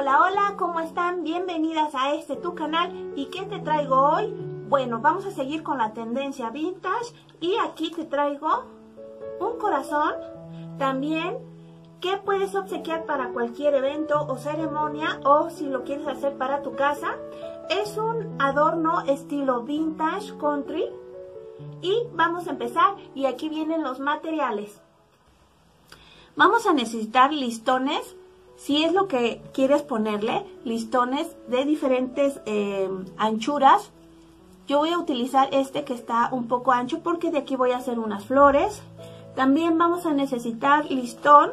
Hola, hola, ¿cómo están? Bienvenidas a este tu canal. ¿Y qué te traigo hoy? Bueno, vamos a seguir con la tendencia vintage y aquí te traigo un corazón. También que puedes obsequiar para cualquier evento o ceremonia o si lo quieres hacer para tu casa. Es un adorno estilo vintage country y vamos a empezar y aquí vienen los materiales. Vamos a necesitar listones, si es lo que quieres ponerle, listones de diferentes eh, anchuras. Yo voy a utilizar este que está un poco ancho porque de aquí voy a hacer unas flores. También vamos a necesitar listón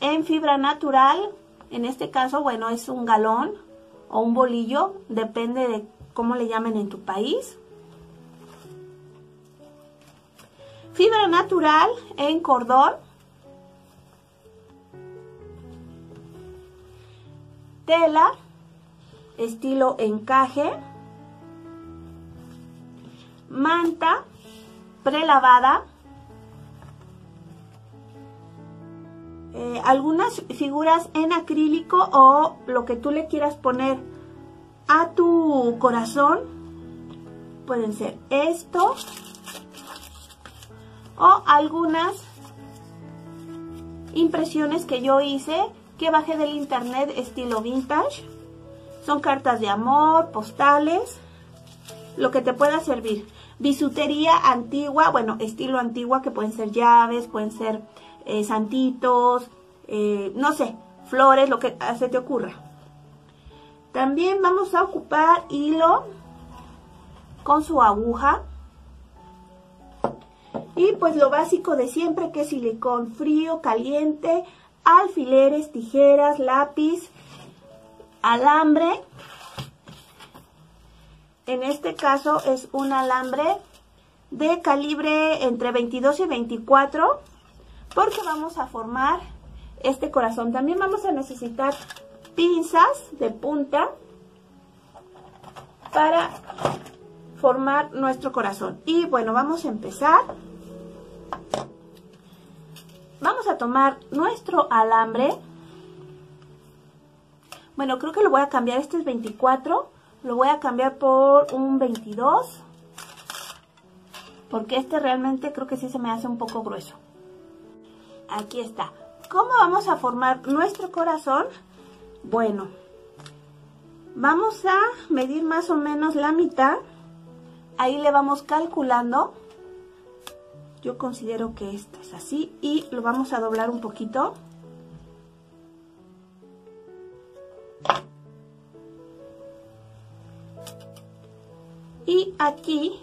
en fibra natural. En este caso, bueno, es un galón o un bolillo, depende de cómo le llamen en tu país. Fibra natural en cordón. Tela, estilo encaje. Manta prelavada. Eh, algunas figuras en acrílico o lo que tú le quieras poner a tu corazón. Pueden ser esto o algunas impresiones que yo hice que bajé del internet estilo vintage. Son cartas de amor, postales, lo que te pueda servir. Bisutería antigua, bueno, estilo antigua que pueden ser llaves, pueden ser eh, santitos, eh, no sé, flores, lo que se te ocurra. También vamos a ocupar hilo con su aguja y pues lo básico de siempre que es silicón frío, caliente, alfileres, tijeras, lápiz, alambre. En este caso es un alambre de calibre entre 22 y 24 porque vamos a formar este corazón. También vamos a necesitar pinzas de punta para formar nuestro corazón. Y bueno, vamos a empezar. Vamos a tomar nuestro alambre. Bueno, creo que lo voy a cambiar. Este es 24. Lo voy a cambiar por un 22. Porque este realmente creo que sí se me hace un poco grueso. Aquí está. ¿Cómo vamos a formar nuestro corazón? Bueno, vamos a medir más o menos la mitad. Ahí le vamos calculando yo considero que esto es así y lo vamos a doblar un poquito. Y aquí,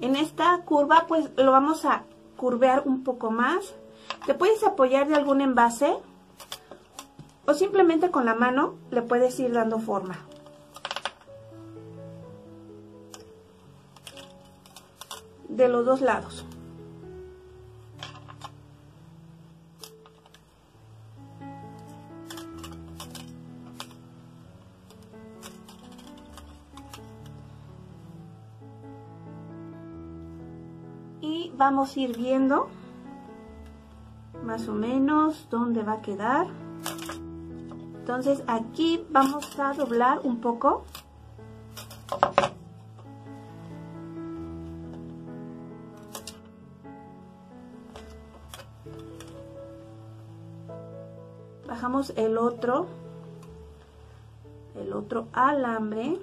en esta curva, pues lo vamos a curvear un poco más. Te puedes apoyar de algún envase o simplemente con la mano le puedes ir dando forma. De los dos lados. Vamos a ir viendo más o menos dónde va a quedar. Entonces aquí vamos a doblar un poco. Bajamos el otro, el otro alambre.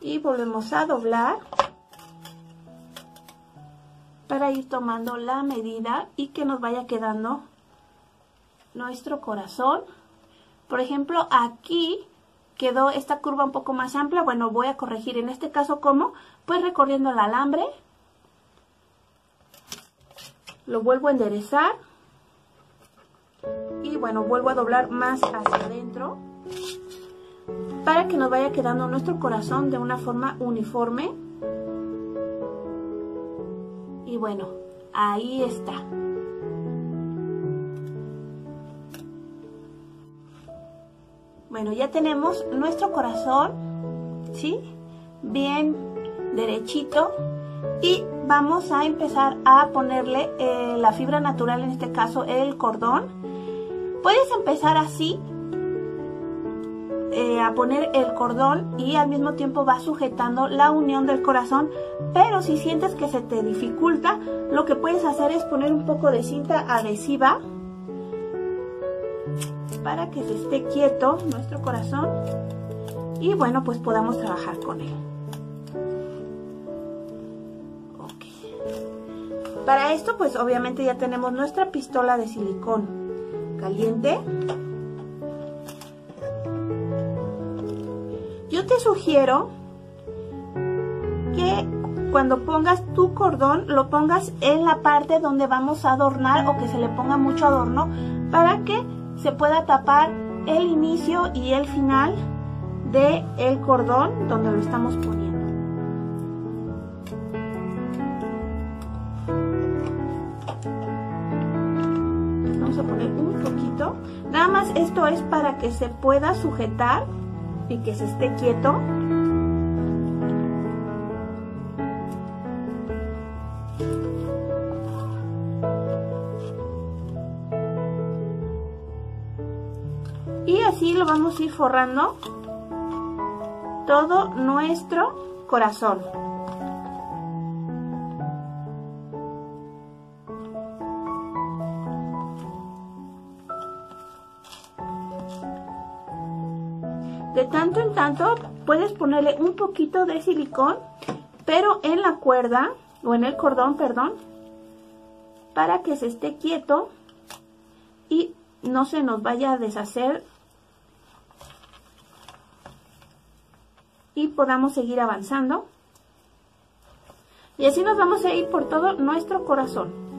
Y volvemos a doblar para ir tomando la medida y que nos vaya quedando nuestro corazón. Por ejemplo, aquí quedó esta curva un poco más amplia. Bueno, voy a corregir en este caso como, pues recorriendo el alambre. Lo vuelvo a enderezar. Y bueno, vuelvo a doblar más hacia adentro para que nos vaya quedando nuestro corazón de una forma uniforme. Y bueno, ahí está. Bueno, ya tenemos nuestro corazón. ¿sí? Bien derechito y vamos a empezar a ponerle eh, la fibra natural, en este caso el cordón. Puedes empezar así, eh, a poner el cordón y al mismo tiempo va sujetando la unión del corazón, pero si sientes que se te dificulta, lo que puedes hacer es poner un poco de cinta adhesiva para que se esté quieto nuestro corazón y bueno, pues podamos trabajar con él. Para esto, pues obviamente ya tenemos nuestra pistola de silicón caliente. Te sugiero que cuando pongas tu cordón lo pongas en la parte donde vamos a adornar o que se le ponga mucho adorno para que se pueda tapar el inicio y el final del el cordón donde lo estamos poniendo. Nada más esto es para que se pueda sujetar y que se esté quieto. Y así lo vamos a ir forrando todo nuestro corazón. Tanto en tanto puedes ponerle un poquito de silicón, pero en la cuerda, o en el cordón, perdón, para que se esté quieto y no se nos vaya a deshacer y podamos seguir avanzando. Y así nos vamos a ir por todo nuestro corazón.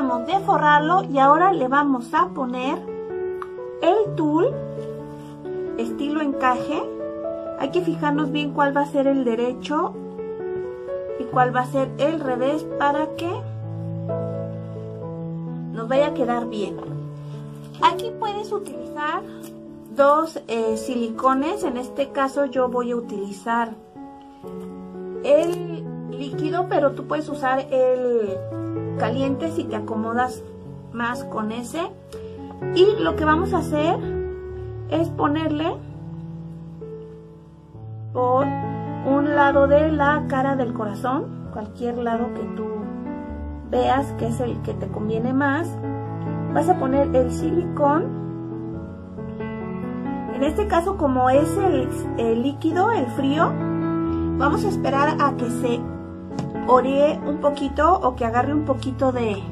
Terminamos de forrarlo y ahora le vamos a poner el tul estilo encaje. Hay que fijarnos bien cuál va a ser el derecho y cuál va a ser el revés para que nos vaya a quedar bien. Aquí puedes utilizar dos eh, silicones, en este caso yo voy a utilizar el líquido, pero tú puedes usar el caliente si te acomodas más con ese. Y lo que vamos a hacer es ponerle por un lado de la cara del corazón, cualquier lado que tú veas que es el que te conviene más. Vas a poner el silicón. En este caso, como es el, el líquido, el frío, vamos a esperar a que se oree un poquito o que agarre un poquito de,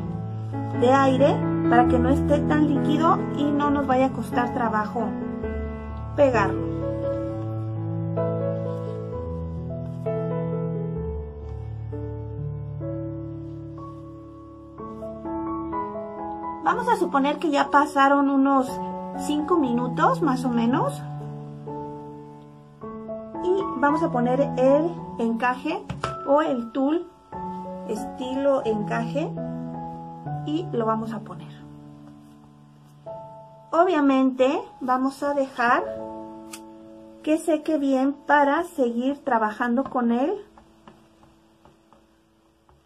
de aire para que no esté tan líquido y no nos vaya a costar trabajo pegarlo. Vamos a suponer que ya pasaron unos 5 minutos más o menos. Y vamos a poner el encaje o el tul estilo encaje y lo vamos a poner. Obviamente vamos a dejar que seque bien para seguir trabajando con él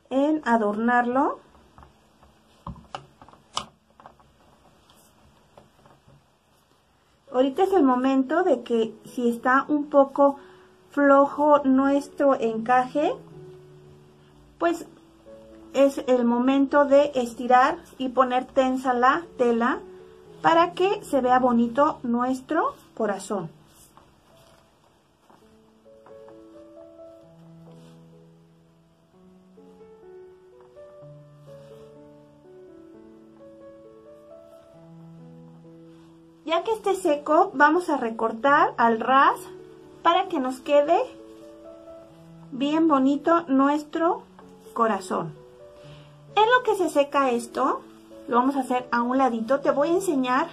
en adornarlo. Ahorita es el momento de que si está un poco flojo nuestro encaje, pues es el momento de estirar y poner tensa la tela para que se vea bonito nuestro corazón. Ya que esté seco, vamos a recortar al ras para que nos quede bien bonito nuestro corazón. En lo que se seca esto, lo vamos a hacer a un ladito. Te voy a enseñar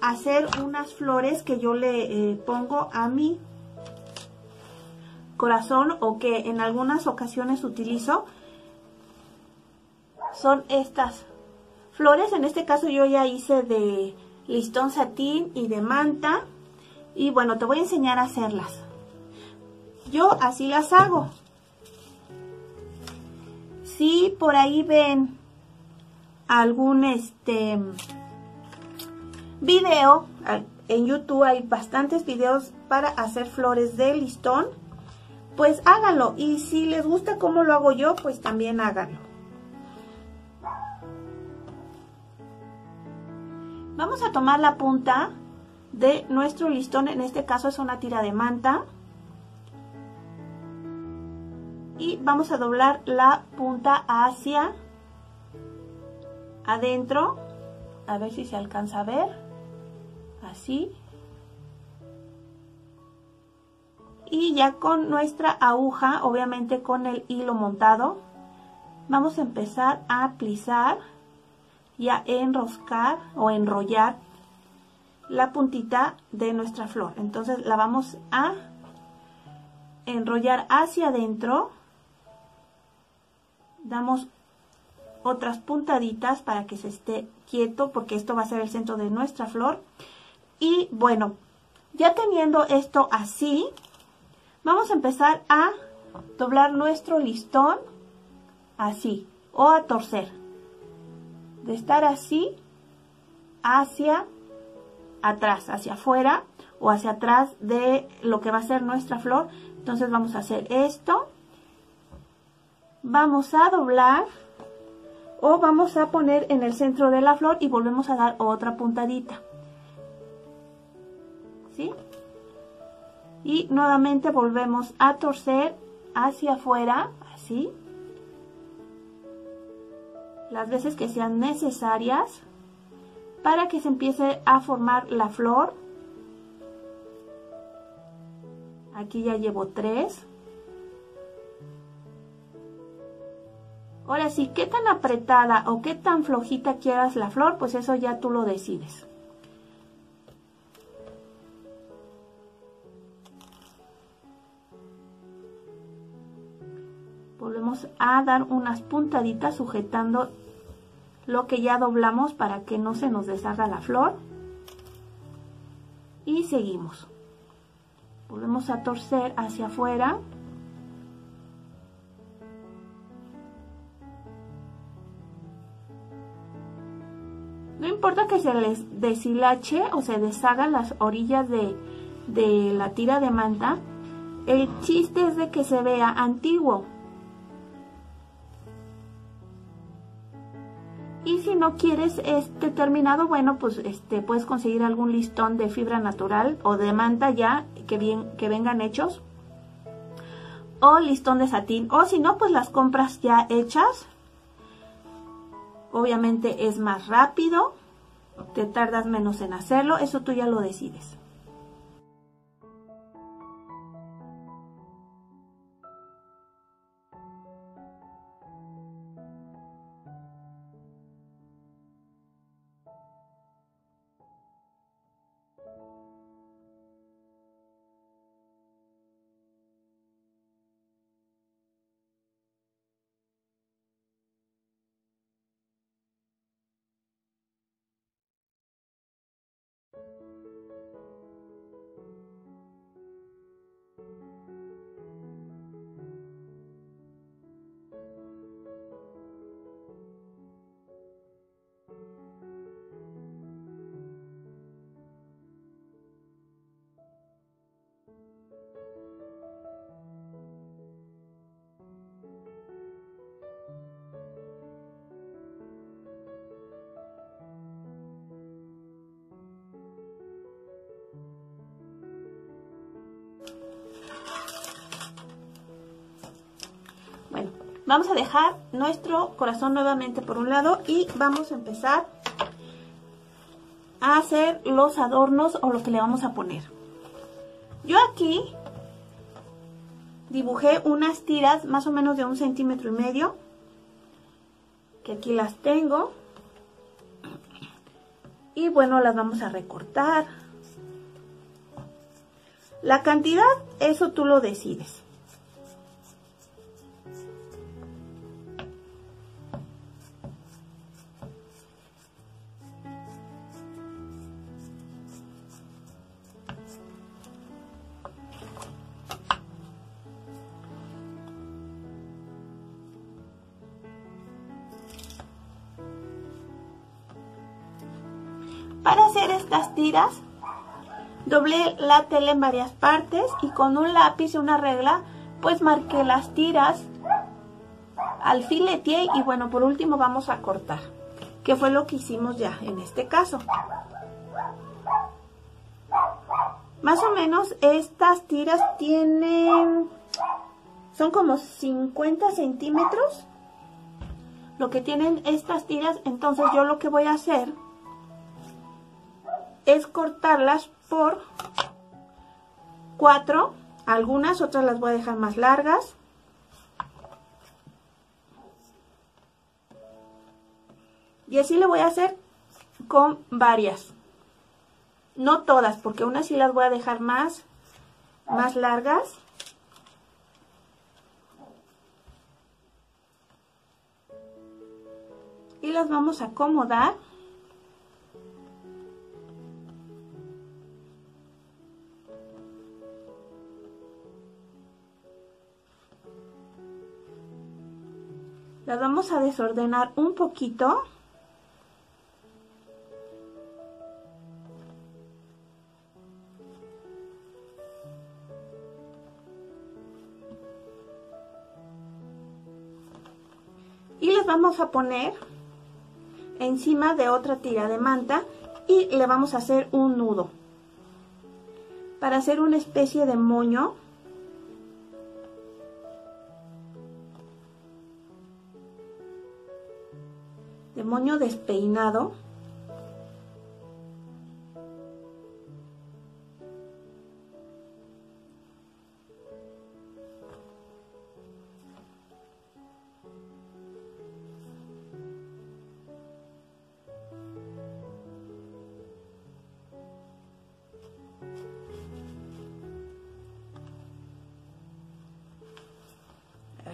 a hacer unas flores que yo le eh, pongo a mi corazón o que en algunas ocasiones utilizo. Son estas flores. En este caso yo ya hice de listón satín y de manta. Y bueno, te voy a enseñar a hacerlas. Yo así las hago. Si por ahí ven algún este video, en YouTube hay bastantes videos para hacer flores de listón, pues háganlo. Y si les gusta cómo lo hago yo, pues también háganlo. Vamos a tomar la punta de nuestro listón, en este caso es una tira de manta. Y vamos a doblar la punta hacia adentro. A ver si se alcanza a ver. Así. Y ya con nuestra aguja, obviamente con el hilo montado, vamos a empezar a plisar y a enroscar o enrollar la puntita de nuestra flor. Entonces la vamos a enrollar hacia adentro. Damos otras puntaditas para que se esté quieto porque esto va a ser el centro de nuestra flor. Y bueno, ya teniendo esto así, vamos a empezar a doblar nuestro listón así o a torcer. De estar así hacia atrás, hacia afuera o hacia atrás de lo que va a ser nuestra flor. Entonces vamos a hacer esto. Vamos a doblar o vamos a poner en el centro de la flor y volvemos a dar otra puntadita. ¿Sí? Y nuevamente volvemos a torcer hacia afuera, así. Las veces que sean necesarias para que se empiece a formar la flor. Aquí ya llevo tres. Ahora sí, qué tan apretada o qué tan flojita quieras la flor, pues eso ya tú lo decides. Volvemos a dar unas puntaditas sujetando lo que ya doblamos para que no se nos deshaga la flor. Y seguimos. Volvemos a torcer hacia afuera. Importa que se les deshilache o se deshagan las orillas de, de la tira de manta, el chiste es de que se vea antiguo. Y si no quieres este terminado, bueno, pues este puedes conseguir algún listón de fibra natural o de manta ya que, bien, que vengan hechos. O listón de satín. O si no, pues las compras ya hechas Obviamente es más rápido, te tardas menos en hacerlo, eso tú ya lo decides. Vamos a dejar nuestro corazón nuevamente por un lado y vamos a empezar a hacer los adornos o lo que le vamos a poner. Yo aquí dibujé unas tiras más o menos de un centímetro y medio, que aquí las tengo. Y bueno, las vamos a recortar. La cantidad, eso tú lo decides. Tiras, doblé la tela en varias partes y con un lápiz y una regla, pues marqué las tiras, al fileteé y bueno, por último vamos a cortar, que fue lo que hicimos ya en este caso. Más o menos estas tiras tienen, son como 50 centímetros lo que tienen estas tiras, entonces yo lo que voy a hacer es cortarlas por cuatro, algunas, otras las voy a dejar más largas. Y así le voy a hacer con varias. No todas, porque unas sí las voy a dejar más, más largas. Y las vamos a acomodar. Las vamos a desordenar un poquito. Y les vamos a poner encima de otra tira de manta y le vamos a hacer un nudo para hacer una especie de moño moño despeinado.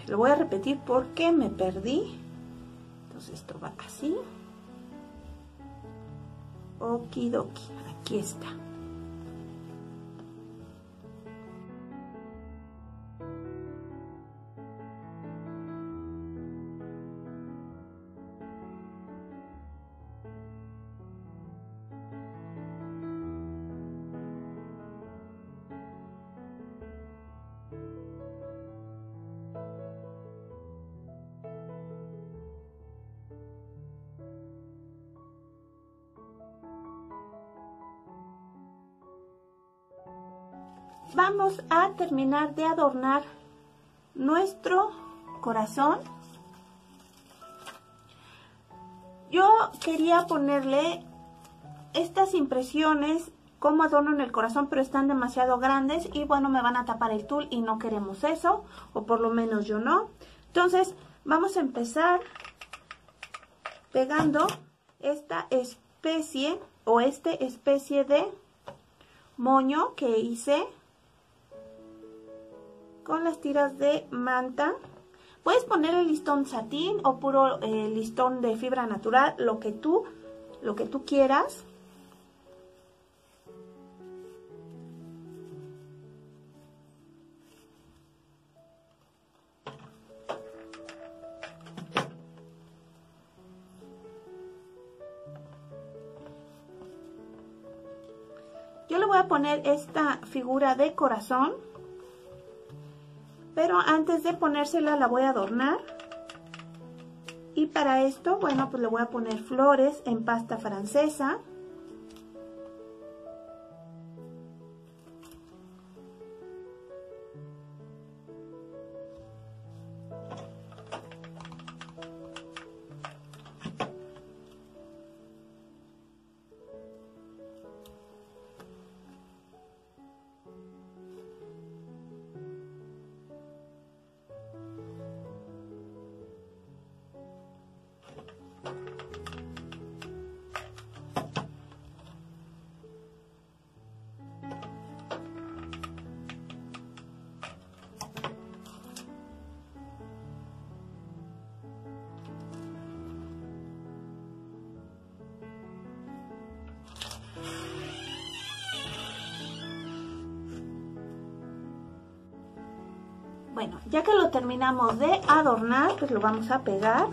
Lo voy a repetir porque me perdí okidoki. Aquí está vamos a terminar de adornar nuestro corazón. Yo quería ponerle estas impresiones como adorno en el corazón, pero están demasiado grandes y bueno, me van a tapar el tul y no queremos eso, o por lo menos yo no. Entonces, vamos a empezar pegando esta especie o este especie de moño que hice con las tiras de manta. Puedes poner el listón satín o puro eh, listón de fibra natural, lo que tú, lo que tú quieras. Yo le voy a poner esta figura de corazón pero antes de ponérsela la voy a adornar. Y para esto, bueno, pues le voy a poner flores en pasta francesa Bueno, ya que lo terminamos de adornar, pues lo vamos a pegar.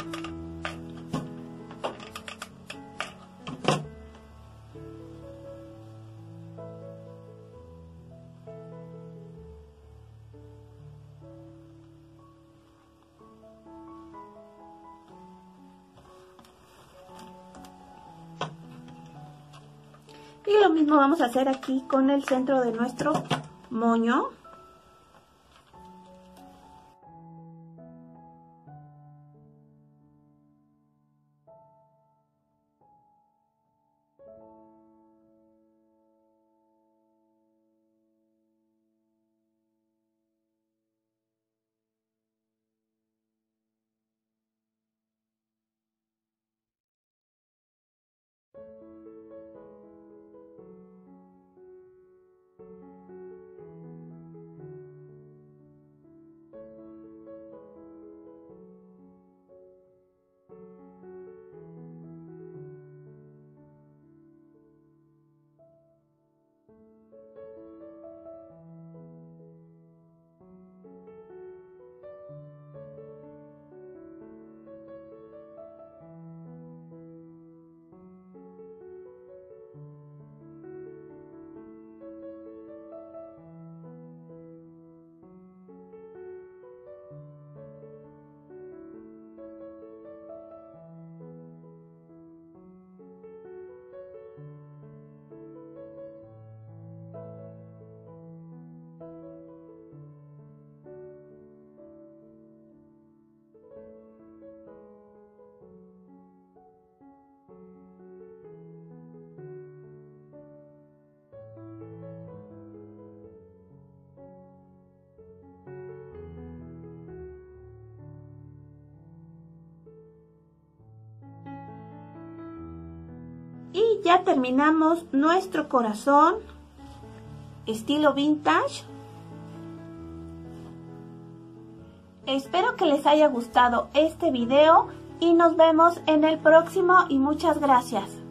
Y lo mismo vamos a hacer aquí con el centro de nuestro moño. Ya terminamos nuestro corazón estilo vintage. Espero que les haya gustado este video y nos vemos en el próximo y muchas gracias.